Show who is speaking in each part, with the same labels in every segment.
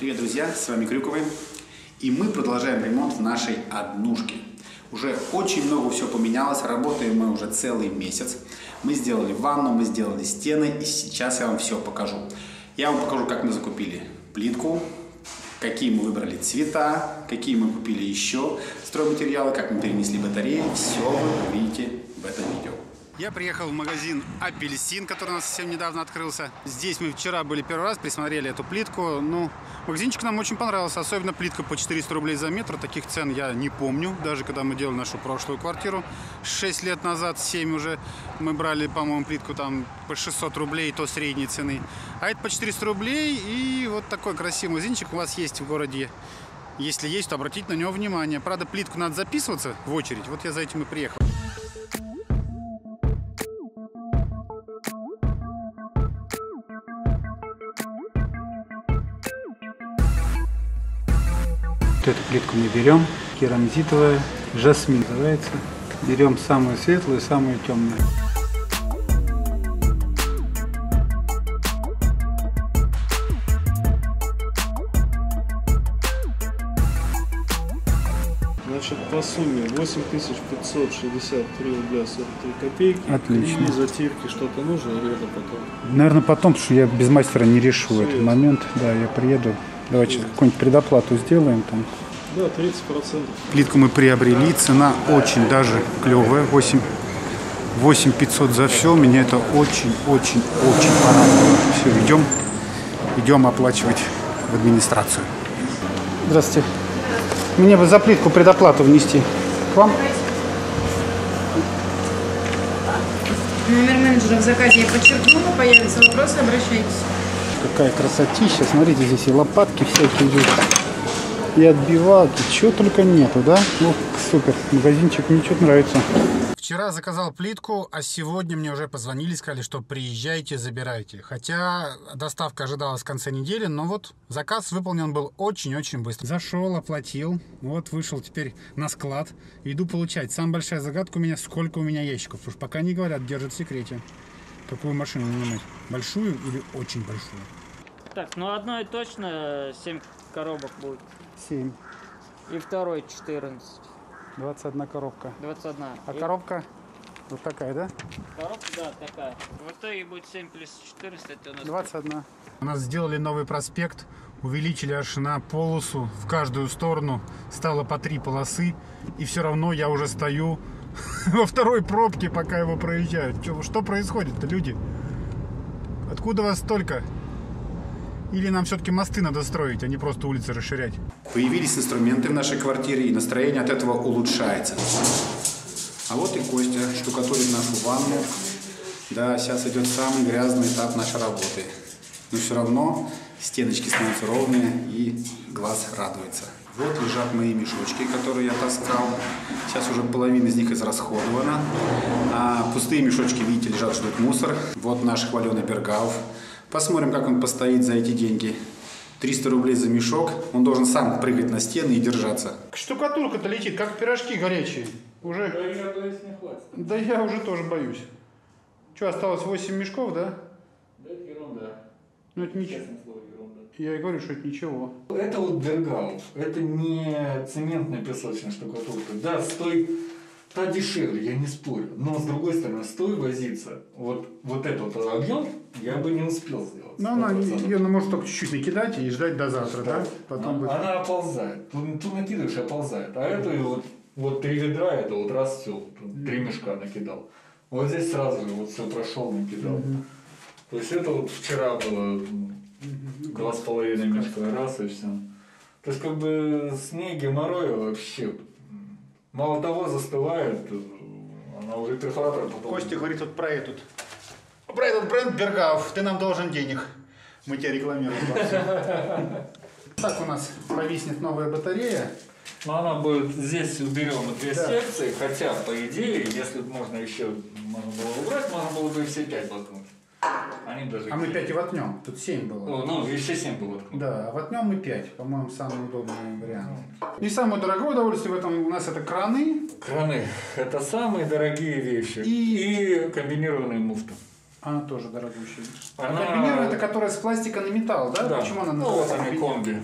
Speaker 1: Привет, друзья! С вами Крюковы. И мы продолжаем ремонт в нашей однушке. Уже очень много всего поменялось. Работаем мы уже целый месяц. Мы сделали ванну, мы сделали стены. И сейчас я вам все покажу. Я вам покажу, как мы закупили плитку, какие мы выбрали цвета, какие мы купили еще стройматериалы, как мы перенесли батареи. Все вы увидите в этом видео. Я приехал в магазин «Апельсин», который у нас совсем недавно открылся. Здесь мы вчера были первый раз, присмотрели эту плитку. Ну, магазинчик нам очень понравился, особенно плитка по 400 рублей за метр. Таких цен я не помню, даже когда мы делали нашу прошлую квартиру. 6 лет назад, 7 уже, мы брали, по-моему, плитку там по 600 рублей, то средней цены. А это по 400 рублей, и вот такой красивый магазинчик у вас есть в городе. Если есть, то обратите на него внимание. Правда, плитку надо записываться в очередь. Вот я за этим и приехал. Вот эту плитку мы берем, керамзитовая, жасмин называется. Берем самую светлую, самую темную.
Speaker 2: Значит, по сумме 8563 рубля 43 копейки.
Speaker 1: Отлично.
Speaker 2: И затирки что-то нужно или это потом?
Speaker 1: Наверное, потом, потому что я без мастера не решу
Speaker 2: Всё
Speaker 1: этот
Speaker 2: ясно.
Speaker 1: момент. Да, я приеду. Давайте какую-нибудь предоплату сделаем там.
Speaker 2: Да, 30%.
Speaker 1: Плитку мы приобрели, цена очень даже клевая, 8, 8 500 за все, меня это очень-очень-очень порадовало. Все, идем, идем оплачивать в администрацию. Здравствуйте. Мне бы за плитку предоплату внести. К вам?
Speaker 3: Номер менеджера в заказе я подчеркнула, появятся вопросы, обращайтесь.
Speaker 1: Какая красотища. Смотрите, здесь и лопатки всякие есть. И отбивалки. Чего только нету, да? Ну, супер. Магазинчик мне что-то нравится. Вчера заказал плитку, а сегодня мне уже позвонили, сказали, что приезжайте, забирайте. Хотя доставка ожидалась в конце недели, но вот заказ выполнен был очень-очень быстро. Зашел, оплатил, вот вышел теперь на склад. Иду получать. Самая большая загадка у меня, сколько у меня ящиков. Что пока не говорят, держат в секрете. Какую машину нанимать? Большую или очень большую?
Speaker 4: Так, ну одной точно 7 коробок будет.
Speaker 1: 7.
Speaker 4: И второй 14.
Speaker 1: 21 коробка.
Speaker 4: 21.
Speaker 1: А
Speaker 4: И
Speaker 1: коробка вот такая, да?
Speaker 4: Коробка, да, такая. В итоге будет 7 плюс 14, это у нас...
Speaker 1: 21. У нас сделали новый проспект, увеличили аж на полосу в каждую сторону, стало по три полосы, и все равно я уже стою во второй пробке, пока его проезжают. Чё, что происходит-то, люди? Откуда вас столько? Или нам все-таки мосты надо строить, а не просто улицы расширять? Появились инструменты в нашей квартире, и настроение от этого улучшается. А вот и Костя штукатурит нашу ванну. Да, сейчас идет самый грязный этап нашей работы. Но все равно стеночки становятся ровные и глаз радуется. Вот лежат мои мешочки, которые я таскал. Сейчас уже половина из них израсходована. А пустые мешочки, видите, лежат, ждут мусор. Вот наш хваленый Бергауф. Посмотрим, как он постоит за эти деньги. 300 рублей за мешок. Он должен сам прыгать на стены и держаться. Штукатурка-то летит, как пирожки горячие. Уже...
Speaker 2: я боюсь, не хватит.
Speaker 1: Да я уже тоже боюсь. Что, осталось 8 мешков, да?
Speaker 2: Да это ерунда.
Speaker 1: Ну это ничего. Я и говорю, что это ничего.
Speaker 5: Это вот Бергауф. Это не цементная песочная штукатурка. Да, стой, та дешевле, я не спорю. Но с другой стороны, стой возиться. Вот, вот этот объем я бы не успел сделать.
Speaker 1: Ну, она,
Speaker 5: 100%.
Speaker 1: ее может только чуть-чуть накидать и ждать до завтра, да? Потом будет.
Speaker 5: Она оползает. Тут, тут накидываешь, оползает. А эту вот, вот три ведра, это вот раз все, три мешка накидал. Вот здесь сразу вот все прошел, накидал. То есть это вот вчера было два с половиной мешка раз и все. То есть как бы снег, геморрой вообще. м, Мало того, застывает, э, она уже перфоратор потом.
Speaker 1: Костя говорит вот про этот. Про этот бренд Бергауф. Ты нам должен денег. Мы тебя рекламируем. Так у нас повиснет новая батарея.
Speaker 5: Но она будет здесь уберем две
Speaker 1: Да.
Speaker 5: секции, хотя по идее, если бы можно еще можно было убрать, можно было бы и все пять воткнуть. Они даже.
Speaker 1: А мы 5 и воткнем. Тут 7 было.
Speaker 5: О, ну, еще семь было воткнуть.
Speaker 1: Да, а воткнем мы 5. По-моему, самый удобный вариант. И самое дорогое удовольствие в этом у нас это краны.
Speaker 5: Краны – это самые дорогие вещи.
Speaker 1: И-
Speaker 5: И, комбинированные муфты.
Speaker 1: Она тоже дорогущая.
Speaker 5: Она-
Speaker 1: А комбинированная, это которая с пластика на металл, да? Почему она
Speaker 5: ну, вот
Speaker 1: называется
Speaker 5: они комби.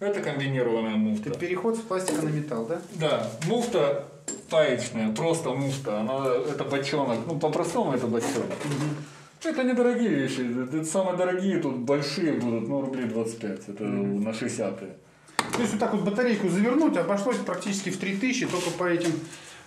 Speaker 5: Это комбинированная муфта.
Speaker 1: Это переход с пластика на металл, да?
Speaker 5: Да, муфта паечная, просто муфта. Она, это бочонок. Ну, по-простому это бочонок. Это недорогие вещи. Это самые дорогие тут большие будут, ну, рублей 25. Это на 60-е.
Speaker 1: То есть вот так вот батарейку завернуть обошлось практически в 3000, только по этим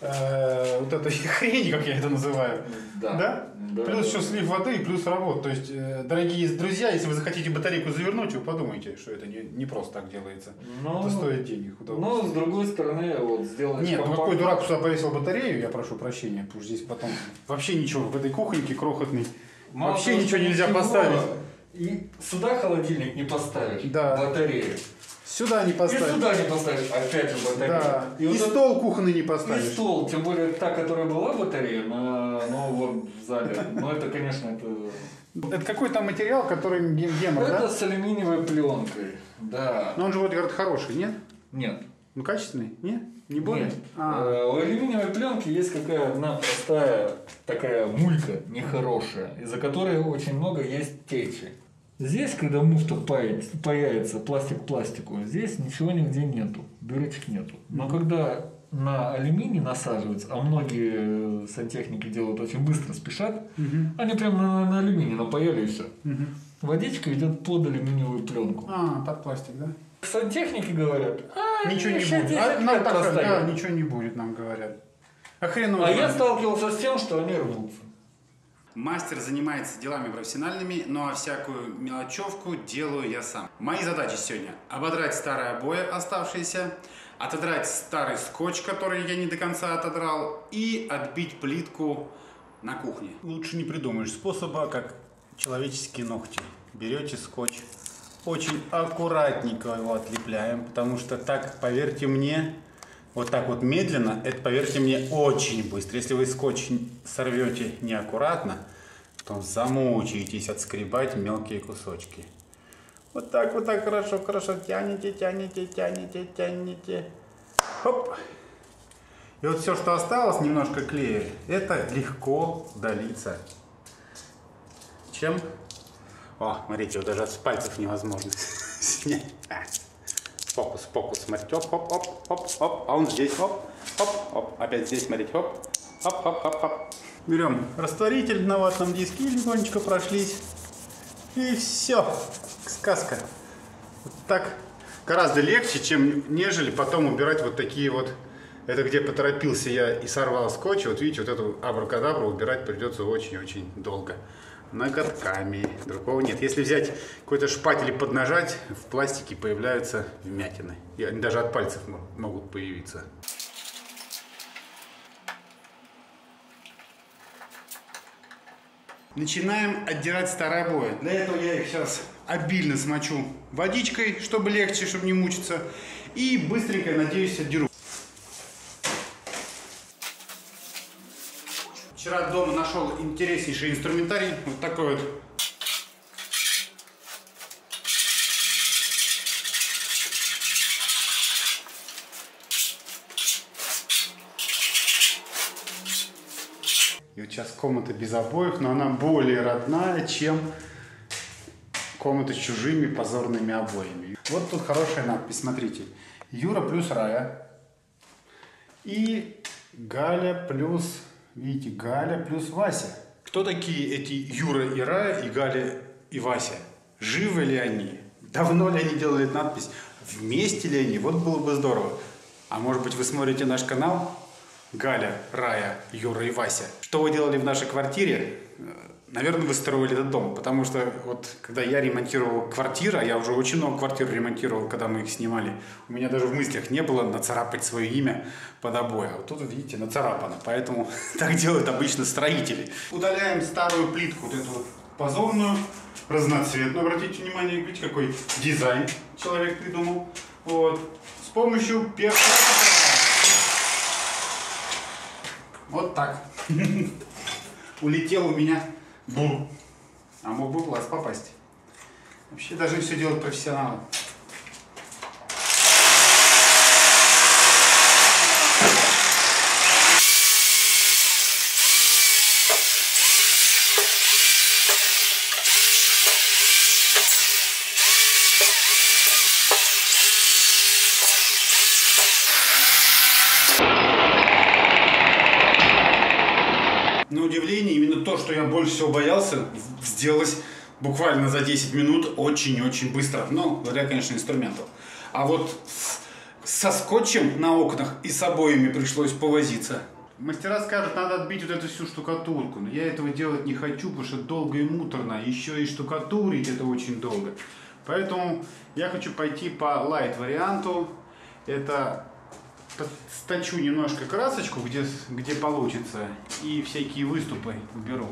Speaker 1: э, вот этой хрени, как я это называю.
Speaker 5: Да.
Speaker 1: Да?
Speaker 5: Да,
Speaker 1: плюс
Speaker 5: да.
Speaker 1: еще слив воды и плюс работа. То есть, э, дорогие друзья, если вы захотите батарейку завернуть, вы подумайте, что это не, не просто так делается.
Speaker 5: Ну,
Speaker 1: это стоит денег.
Speaker 5: Но, с другой стороны, вот сделать
Speaker 1: Нет, ну какой дурак сюда повесил батарею, я прошу прощения, потому что здесь потом вообще ничего в этой кухоньке крохотной.
Speaker 5: Мало
Speaker 1: вообще
Speaker 5: того,
Speaker 1: ничего нельзя поставить.
Speaker 5: И сюда холодильник не поставишь.
Speaker 1: Да.
Speaker 5: Батарею.
Speaker 1: Сюда не
Speaker 5: И
Speaker 1: поставить.
Speaker 5: сюда не поставишь. Опять же батарею.
Speaker 1: Да.
Speaker 5: И,
Speaker 1: И,
Speaker 5: вот
Speaker 1: стол кухонный не
Speaker 5: и
Speaker 1: поставишь.
Speaker 5: стол, тем более та, которая была батарея, на, вот в зале. Ну это, конечно, это...
Speaker 1: Это какой там материал, который ге- гемор,
Speaker 5: Это
Speaker 1: да?
Speaker 5: с алюминиевой пленкой. Да.
Speaker 1: Но он же вот, говорят, хороший, нет?
Speaker 5: Нет.
Speaker 1: Ну, качественный? Нет? Не более?
Speaker 5: Нет.
Speaker 1: А,
Speaker 5: Э, У алюминиевой пленки есть какая одна простая такая мулька нехорошая, из-за которой очень много есть течи. Здесь, когда муфта паяет- паяется пластик к пластику, здесь ничего нигде нету, дырочек нету. Но когда на алюминий насаживается, а многие э, сантехники делают очень быстро, спешат, они прям на, на алюминий напаяли и все. Водичка идет под алюминиевую пленку.
Speaker 1: а, под пластик, да?
Speaker 5: Сантехники говорят, а,
Speaker 1: Ничего не будет.
Speaker 5: 10
Speaker 1: А, нам так,
Speaker 5: простоит».
Speaker 1: да, ничего не будет, нам говорят. А хрен
Speaker 5: А я сталкивался с тем, что они рвутся.
Speaker 1: Мастер занимается делами профессиональными, ну а всякую мелочевку делаю я сам. Мои задачи сегодня – ободрать старые обои оставшиеся, отодрать старый скотч, который я не до конца отодрал, и отбить плитку на кухне. Лучше не придумаешь способа, как человеческие ногти. Берете скотч, очень аккуратненько его отлепляем, потому что так, поверьте мне, вот так вот медленно, это, поверьте мне, очень быстро. Если вы скотч сорвете неаккуратно, то замучаетесь отскребать мелкие кусочки. Вот так, вот так хорошо, хорошо тянете, тянете, тянете, тянете. Хоп. И вот все, что осталось, немножко клея, это легко удалится. Чем? О, смотрите, вот даже с пальцев невозможно снять. А. Фокус, фокус, смотрите, оп, оп, оп, оп, оп, а он здесь, оп, оп, оп, опять здесь, смотрите, оп, оп, оп, оп, оп. Берем растворитель на ватном диске, легонечко прошлись, и все, сказка. Вот так гораздо легче, чем нежели потом убирать вот такие вот, это где поторопился я и сорвал скотч, вот видите, вот эту абракадабру убирать придется очень-очень долго ноготками. Другого нет. Если взять какой-то шпатель и поднажать, в пластике появляются вмятины. И они даже от пальцев мо- могут появиться. Начинаем отдирать старые обои. Для этого я их сейчас обильно смочу водичкой, чтобы легче, чтобы не мучиться. И быстренько, надеюсь, отдеру. Вчера дома нашел интереснейший инструментарий. Вот такой вот. И вот сейчас комната без обоев, но она более родная, чем комната с чужими позорными обоями. Вот тут хорошая надпись, смотрите. Юра плюс Рая. И Галя плюс, видите, Галя плюс Вася. Кто такие эти Юра и Рая и Галя и Вася? Живы ли они? Давно ли они делали надпись? Вместе ли они? Вот было бы здорово. А может быть вы смотрите наш канал? Галя, Рая, Юра и Вася. Что вы делали в нашей квартире? Наверное, вы строили этот дом, потому что вот когда я ремонтировал квартиру, а я уже очень много квартир ремонтировал, когда мы их снимали, у меня даже в мыслях не было нацарапать свое имя под обои. А вот тут, видите, нацарапано, поэтому так делают обычно строители. Удаляем старую плитку, вот эту вот позорную, разноцветную. Обратите внимание, видите, какой дизайн человек придумал. Вот. С помощью перфокта. Вот так. Улетел у меня бур. А мог бы в глаз попасть. Вообще должны все делать профессионалы. Всего боялся, сделалось буквально за 10 минут очень-очень быстро. Ну, благодаря, конечно, инструменту. А вот со скотчем на окнах и с обоями пришлось повозиться. Мастера скажут, надо отбить вот эту всю штукатурку. Но я этого делать не хочу, потому что долго и муторно. Еще и штукатурить это очень долго. Поэтому я хочу пойти по лайт варианту. Это сточу немножко красочку, где, где получится, и всякие выступы уберу.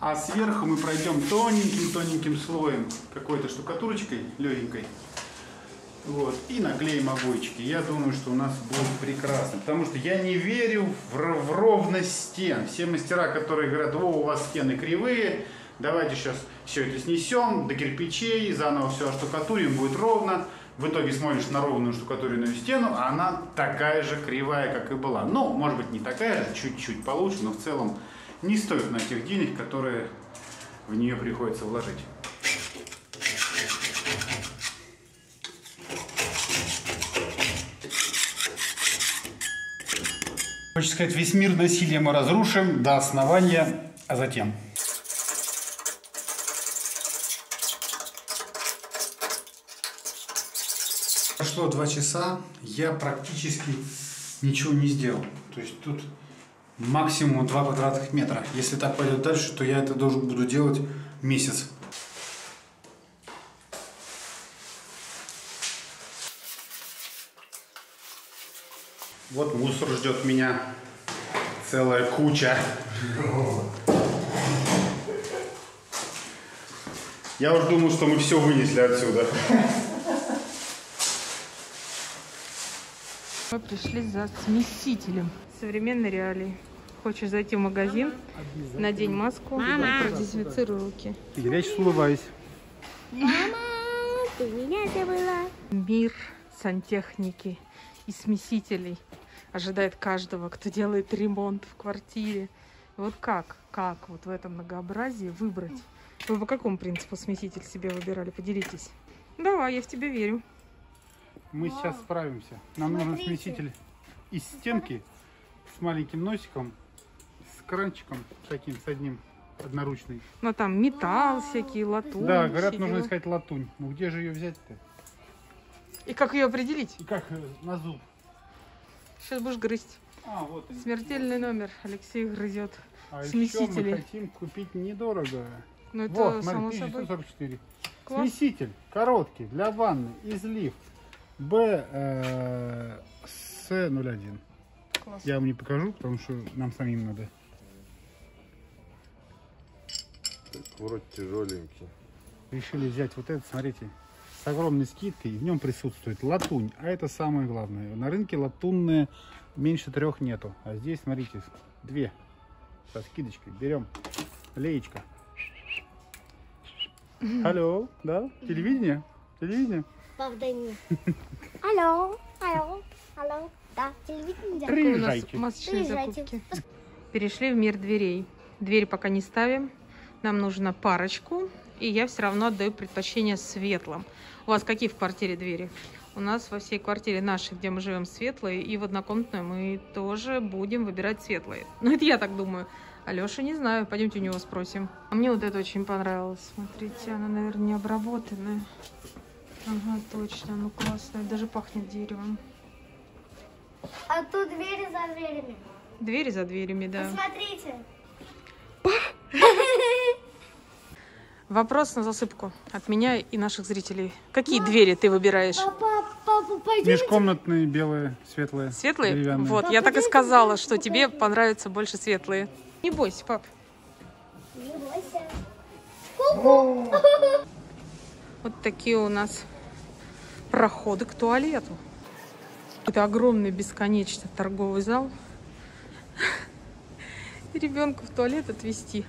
Speaker 1: А сверху мы пройдем тоненьким-тоненьким слоем какой-то штукатурочкой легенькой. Вот, и наклеим обоечки. Я думаю, что у нас будет прекрасно. Потому что я не верю в, в ровность стен. Все мастера, которые говорят, о, у вас стены кривые, давайте сейчас все это снесем до кирпичей, заново все оштукатурим, будет ровно. В итоге смотришь на ровную штукатуренную стену, а она такая же кривая, как и была. Ну, может быть, не такая же, чуть-чуть получше, но в целом не стоит на тех денег, которые в нее приходится вложить. Хочется сказать, весь мир насилия мы разрушим до основания, а затем. Прошло два часа, я практически ничего не сделал. То есть тут максимум 2 квадратных метра. Если так пойдет дальше, то я это должен буду делать месяц. Вот мусор ждет меня. Целая куча. Я уж думал, что мы все вынесли отсюда.
Speaker 3: Мы пришли за смесителем. Современной реалии. Хочешь зайти в магазин, надень маску, продезинфицируй руки.
Speaker 1: Я сейчас улыбаюсь.
Speaker 6: Мама, ты меня забыла.
Speaker 3: Мир сантехники и смесителей ожидает каждого, кто делает ремонт в квартире. Вот как, как вот в этом многообразии выбрать? Вы по какому принципу смеситель себе выбирали? Поделитесь. Давай, я в тебя верю.
Speaker 1: Мы сейчас справимся. Нам нужен
Speaker 6: Смотрите.
Speaker 1: смеситель из стенки с маленьким носиком, с кранчиком таким, с одним одноручный.
Speaker 3: Но там металл всякий, латунь.
Speaker 1: да, говорят,
Speaker 3: все
Speaker 1: нужно искать латунь. Ну где же ее взять-то?
Speaker 3: И как ее определить?
Speaker 1: И как э, на зуб?
Speaker 3: Сейчас будешь грызть.
Speaker 1: А, вот они.
Speaker 3: Смертельный номер. Алексей грызет.
Speaker 1: А еще
Speaker 3: смесители.
Speaker 1: мы хотим купить недорого.
Speaker 3: Ну это
Speaker 1: вот,
Speaker 3: само
Speaker 1: смотри,
Speaker 3: собой.
Speaker 1: 1944.
Speaker 3: Класс.
Speaker 1: Смеситель короткий для ванны, излив Б э, С01.
Speaker 3: Класс.
Speaker 1: Я вам не покажу, потому что нам самим надо.
Speaker 7: Вроде тяжеленький.
Speaker 1: Решили взять вот этот, смотрите, с огромной скидкой. В нем присутствует латунь. А это самое главное. На рынке латунные меньше трех нету. А здесь, смотрите, две. Со скидочкой. Берем. Леечка. Алло, да? Телевидение? Телевидение?
Speaker 6: Правда нет. Алло, алло, алло. Да, телевидение.
Speaker 3: Какие у нас
Speaker 1: Приезжайте.
Speaker 3: масочные
Speaker 6: Приезжайте.
Speaker 3: закупки. Перешли в мир дверей. Дверь пока не ставим. Нам нужно парочку. И я все равно отдаю предпочтение светлым. У вас какие в квартире двери? У нас во всей квартире нашей, где мы живем, светлые. И в однокомнатной мы тоже будем выбирать светлые. Ну, это я так думаю. Алеша, не знаю. Пойдемте у него спросим. А мне вот это очень понравилось. Смотрите, она, наверное, не обработанная. Ага, точно. Ну, классная. Даже пахнет деревом.
Speaker 6: А тут двери за дверями.
Speaker 3: Двери за дверями, да.
Speaker 6: Посмотрите.
Speaker 3: Вопрос на засыпку от меня и наших зрителей. Какие двери ты выбираешь?
Speaker 6: Папа, папа, пойдем.
Speaker 1: Межкомнатные, белые, светлые.
Speaker 3: Светлые?
Speaker 1: деревянные.
Speaker 3: Вот, я так и сказала, что тебе понравятся больше светлые. Не бойся, пап.
Speaker 6: Не бойся.
Speaker 3: Вот такие у нас проходы к туалету. Это огромный бесконечный торговый зал. И ребенка в туалет отвезти.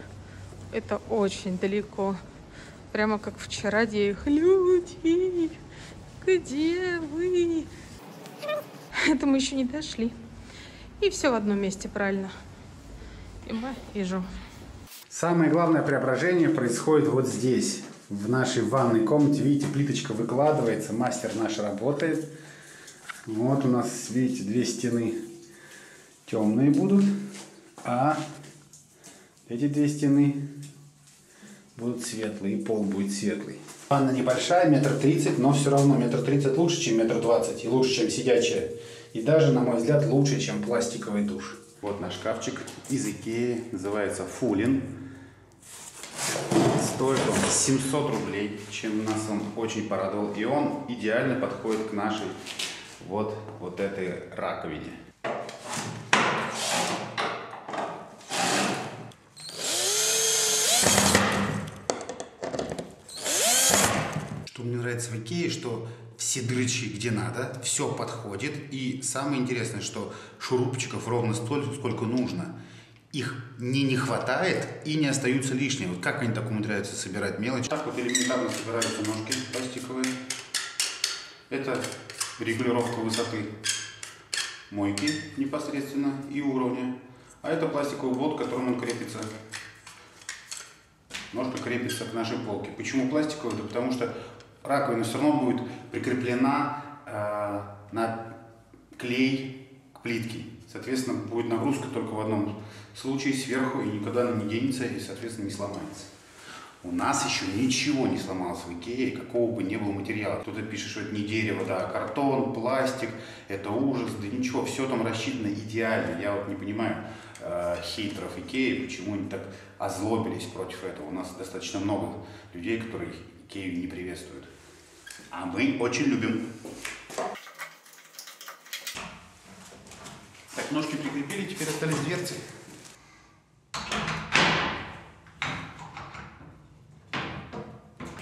Speaker 3: Это очень далеко. Прямо как вчера, их люди, где вы? Это мы еще не дошли. И все в одном месте, правильно. И мы вижу.
Speaker 1: Самое главное преображение происходит вот здесь, в нашей ванной комнате. Видите, плиточка выкладывается, мастер наш работает. Вот у нас, видите, две стены темные будут, а Эти две стены будут светлые, и пол будет светлый. Ванна небольшая, метр тридцать, но все равно метр тридцать лучше, чем метр двадцать, и лучше, чем сидячая. И даже, на мой взгляд, лучше, чем пластиковый душ. Вот наш шкафчик из Икеи, называется Фулин. Стоит он 700 рублей, чем нас он очень порадовал. И он идеально подходит к нашей вот, вот этой раковине. Что мне нравится в Икее, что все дрычи где надо, все подходит. И самое интересное, что шурупчиков ровно столько, сколько нужно. Их не не хватает и не остаются лишние. Вот как они так умудряются собирать мелочь? Так вот элементарно собираются ножки пластиковые. Это регулировка высоты мойки непосредственно и уровня. А это пластиковый болт, к которому он крепится ножка крепится к нашей полке. Почему пластиковая? Да потому что раковина все равно будет прикреплена э, на клей к плитке. Соответственно, будет нагрузка только в одном случае сверху и никогда она не денется и, соответственно, не сломается. У нас еще ничего не сломалось в Икее, какого бы ни было материала. Кто-то пишет, что это не дерево, да, а картон, пластик, это ужас, да ничего, все там рассчитано идеально. Я вот не понимаю э, хейтеров Икеи, почему они так озлобились против этого. У нас достаточно много людей, которые Икею не приветствуют. А мы очень любим. Ножки прикрепили, теперь остались дверцы.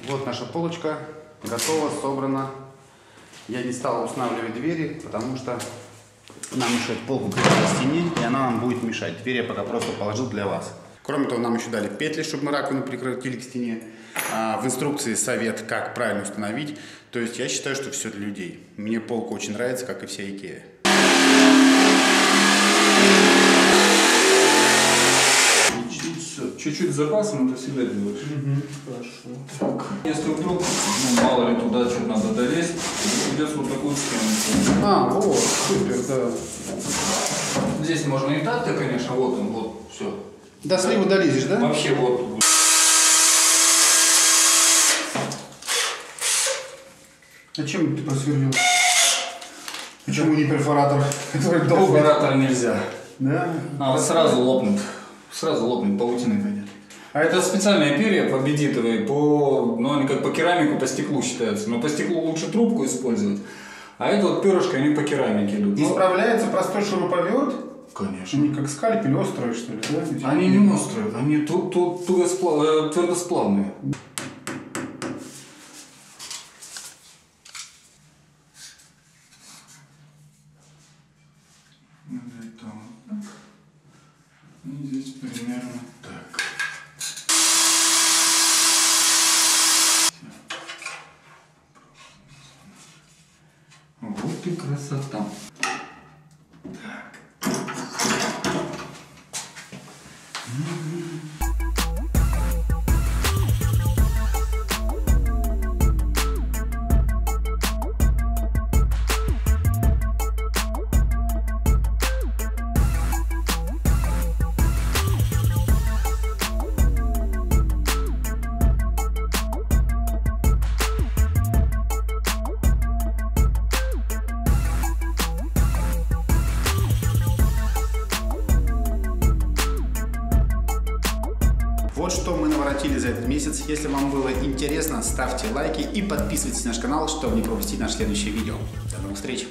Speaker 1: Вот наша полочка готова, собрана. Я не стал устанавливать двери, потому что нам мешает полку к стене, и она нам будет мешать. Дверь я пока просто положил для вас. Кроме того, нам еще дали петли, чтобы мы раковину прикрутили к стене. А, в инструкции совет, как правильно установить. То есть я считаю, что все для людей. Мне полка очень нравится, как и вся Икея.
Speaker 8: Чуть-чуть с запасом это всегда делаешь. Хорошо. Так. Если вдруг, ну, мало ли туда что надо долезть, придется вот такую схему.
Speaker 1: А, вот, супер, да.
Speaker 8: Здесь можно и так-то, конечно, вот он, вот, все.
Speaker 1: До слива долезешь, да?
Speaker 8: Вообще вот.
Speaker 1: Зачем ты просверлил? Почему не перфоратор, который?
Speaker 8: Перфоратор нельзя.
Speaker 1: Да?
Speaker 8: А, вот сразу лопнет. Сразу лопнет, паутиной пойдет.
Speaker 1: А
Speaker 8: Это специальные перья победитовые, по, ну они как по керамику, по стеклу считаются. Но по стеклу лучше трубку использовать. А это вот перышко, они по керамике идут. Ну,
Speaker 1: справляется простой шуруповерт?
Speaker 8: конечно.
Speaker 1: Они как скальпель острые, что ли, да?
Speaker 8: Они не острые, они ту, ту, тугосплав- э, твердосплавные.
Speaker 1: Месяц. Если вам было интересно, ставьте лайки и подписывайтесь на наш канал, чтобы не пропустить наше следующее видео. До новых встреч!